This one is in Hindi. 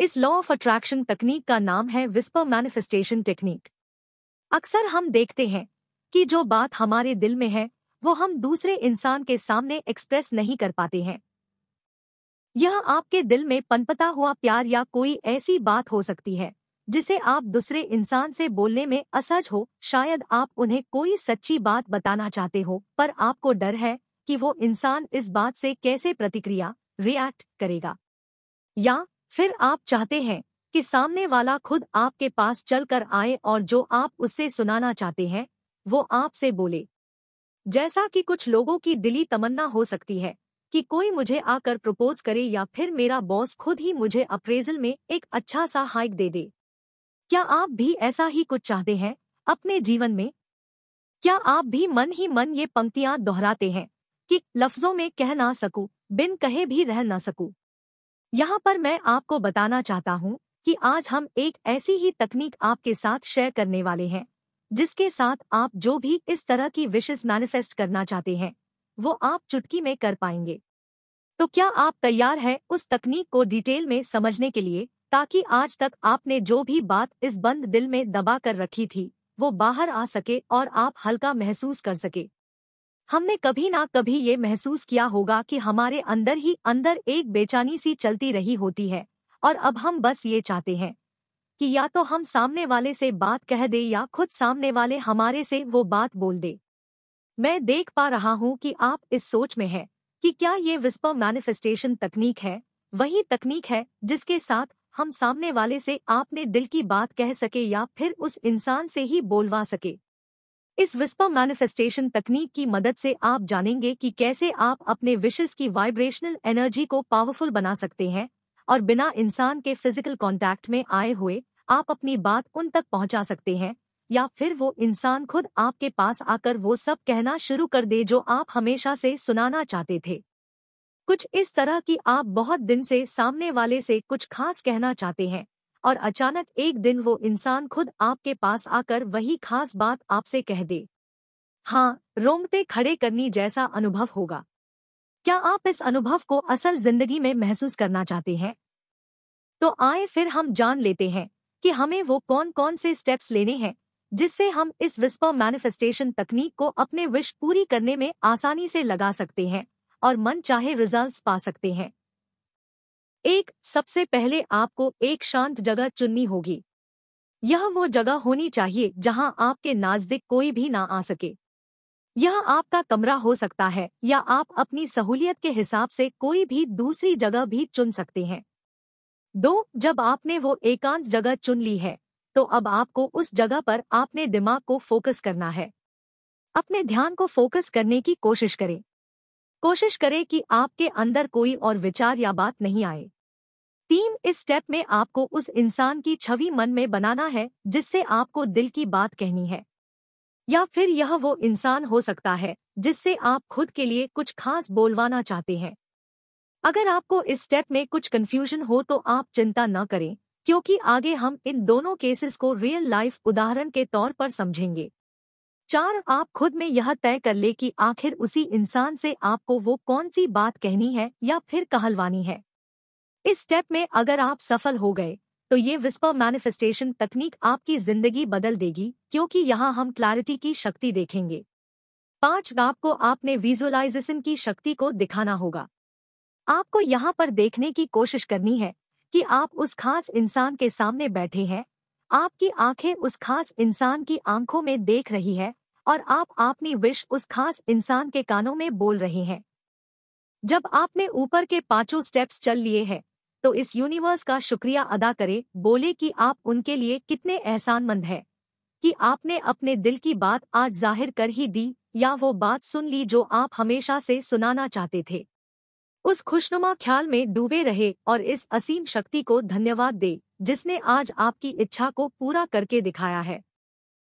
इस लॉ ऑफ़ अट्रैक्शन तकनीक का नाम है विस्पर मैनिफेस्टेशन टेक्निक अक्सर हम देखते हैं कि जो बात हमारे दिल में है, वो हम दूसरे इंसान के सामने एक्सप्रेस नहीं कर पाते हैं। यह आपके दिल में पनपता हुआ प्यार या कोई ऐसी बात हो सकती है, जिसे आप दूसरे इंसान से बोलने में असहज हो, शायद आप उन्हें कोई सच्ची बात बताना चाहते हो, पर आपको डर है कि वो इंसान इस बात से कैसे प्रतिक्रिया रिएक्ट करेगा। या फिर आप चाहते हैं कि सामने वाला खुद आपके पास चलकर आए और जो आप उससे सुनाना चाहते हैं, वो आपसे बोले। जैसा कि कुछ लोगों की दिली तमन्ना हो सकती है कि कोई मुझे आकर प्रपोज करे या फिर मेरा बॉस खुद ही मुझे अप्रेजल में एक अच्छा सा हाइक दे दे। क्या आप भी ऐसा ही कुछ चाहते हैं अपने जीवन में? क्या आप भी मन ही मन ये पंक्तियाँ दोहराते हैं कि लफ्जों में कह ना सकूँ, बिन कहे भी रह ना सकूँ? यहाँ पर मैं आपको बताना चाहता हूँ कि आज हम एक ऐसी ही तकनीक आपके साथ शेयर करने वाले हैं, जिसके साथ आप जो भी इस तरह की विशेष मैनिफेस्ट करना चाहते हैं, वो आप चुटकी में कर पाएँगे। तो क्या आप तैयार हैं उस तकनीक को डिटेल में समझने के लिए, ताकि आज तक आपने जो भी बात इस बंद दिल में दबा कर रखी थी, वो बाहर आ सके और आप हल्का महसूस कर सके? हमने कभी ना कभी ये महसूस किया होगा कि हमारे अंदर ही अंदर एक बेचानी सी चलती रही होती है, और अब हम बस ये चाहते हैं कि या तो हम सामने वाले से बात कह दे या खुद सामने वाले हमारे से वो बात बोल दे। मैं देख पा रहा हूँ कि आप इस सोच में हैं कि क्या ये विस्पर मैनिफेस्टेशन तकनीक है, वही तकनीक है जिसके साथ हम सामने वाले से आपने दिल की बात कह सके या फिर उस इंसान से ही बोलवा सके। इस विस्पर मैनिफेस्टेशन तकनीक की मदद से आप जानेंगे कि कैसे आप अपने विशेष की वाइब्रेशनल एनर्जी को पावरफुल बना सकते हैं और बिना इंसान के फ़िज़िकल कांटेक्ट में आए हुए आप अपनी बात उन तक पहुँचा सकते हैं या फिर वो इंसान खुद आपके पास आकर वो सब कहना शुरू कर दे जो आप हमेशा से सुनाना चाहते थे। कुछ इस तरह की आप बहुत दिन से सामने वाले से कुछ खास कहना चाहते हैं। और अचानक एक दिन वो इंसान खुद आपके पास आकर वही खास बात आपसे कह दे। हाँ रोंगते खड़े करनी जैसा अनुभव होगा। क्या आप इस अनुभव को असल ज़िंदगी में महसूस करना चाहते हैं? तो आए फिर हम जान लेते हैं कि हमें वो कौन कौन से स्टेप्स लेने हैं, जिससे हम इस विस्पर मैनिफेस्टेशन तकनीक को अपने विश पूरी करने में आसानी से लगा सकते हैं और मन चाहे रिजल्ट्स पा सकते हैं। एक सबसे पहले आपको एक शांत जगह चुननी होगी। यह वो जगह होनी चाहिए जहाँ आपके नाजदिक कोई भी ना आ सके। यह आपका कमरा हो सकता है या आप अपनी सहूलियत के हिसाब से कोई भी दूसरी जगह भी चुन सकते हैं। दो, जब आपने वो एकांत जगह चुन ली है तो अब आपको उस जगह पर आपने दिमाग को फोकस करना है। अपने ध्यान को फोकस करने की कोशिश करें। कोशिश करें कि आपके अंदर कोई और विचार या बात नहीं आए। तीन, इस स्टेप में आपको उस इंसान की छवि मन में बनाना है, जिससे आपको दिल की बात कहनी है। या फिर यह वो इंसान हो सकता है, जिससे आप खुद के लिए कुछ खास बोलवाना चाहते हैं। अगर आपको इस स्टेप में कुछ कंफ्यूजन हो तो आप चिंता न करें, क्योंकि आगे हम इन दोनों केसेस को रियल लाइफ उदाहरण के तौर पर समझेंगे। चार, आप खुद में यह तय कर ले कि आखिर उसी इंसान से आपको वो कौन सी बात कहनी है या फिर कहलवानी है। इस स्टेप में अगर आप सफल हो गए तो ये विस्पर मैनिफेस्टेशन तकनीक आपकी ज़िंदगी बदल देगी, क्योंकि यहाँ हम क्लैरिटी की शक्ति देखेंगे। पाँच, आपको आपने विजुअलाइजेशन की शक्ति को दिखाना होगा। आपको यहाँ पर देखने की कोशिश करनी है कि आप उस खास इंसान के सामने बैठे हैं, आपकी आँखें उस खास इंसान की आँखों में देख रही है और आप अपनी विश उस खास इंसान के कानों में बोल रहे हैं। जब आपने ऊपर के पाँचों स्टेप्स चल लिए हैं तो इस यूनिवर्स का शुक्रिया अदा करें, बोले कि आप उनके लिए कितने एहसानमंद हैं, कि आपने अपने दिल की बात आज ज़ाहिर कर ही दी, या वो बात सुन ली जो आप हमेशा से सुनाना चाहते थे। उस खुशनुमा ख्याल में डूबे रहे और इस असीम शक्ति को धन्यवाद दे, जिसने आज आपकी इच्छा को पूरा करके दिखाया है।